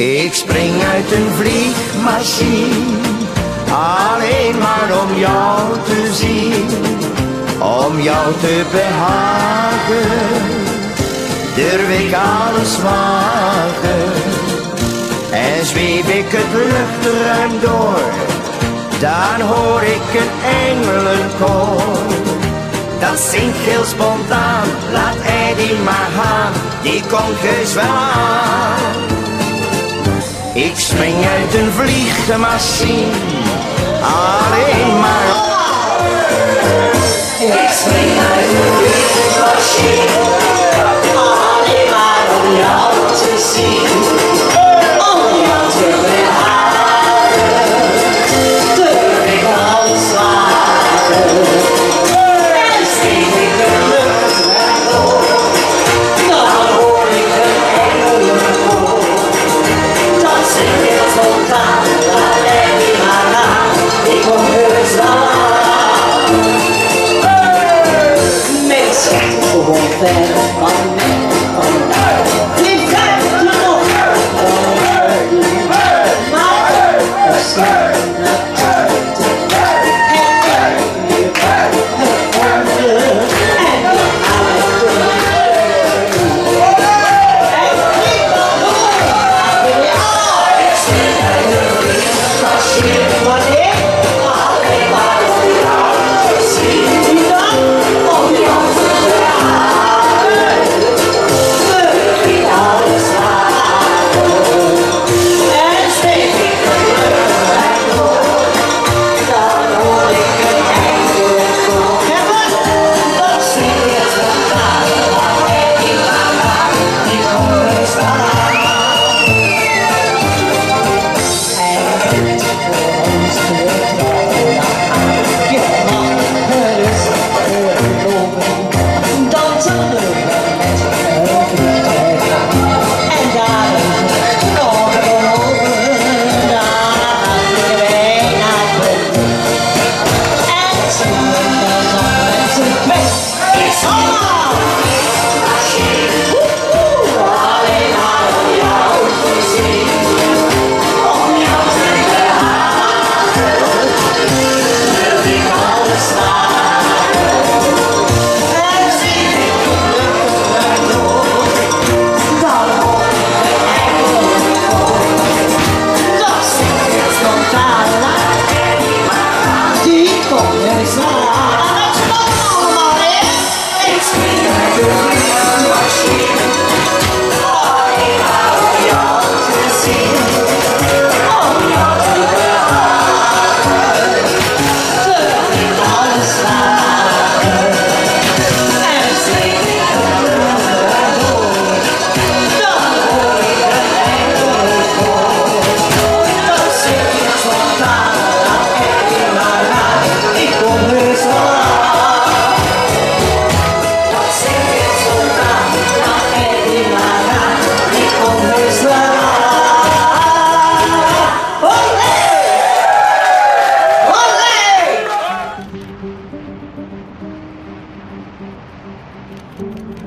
Ik spring uit een vliegmachine, alleen maar om jou te zien, om jou te behagen. Durf ik alles wagen en zweef ik het luchtruim door, dan hoor ik een engelenkoor. Dat zingt heel spontaan, laat hij die maar gaan, die komt heus wel aan. Ik spring uit een vliegenmachine, alleen maar. Ik spring uit een Hey! It's me,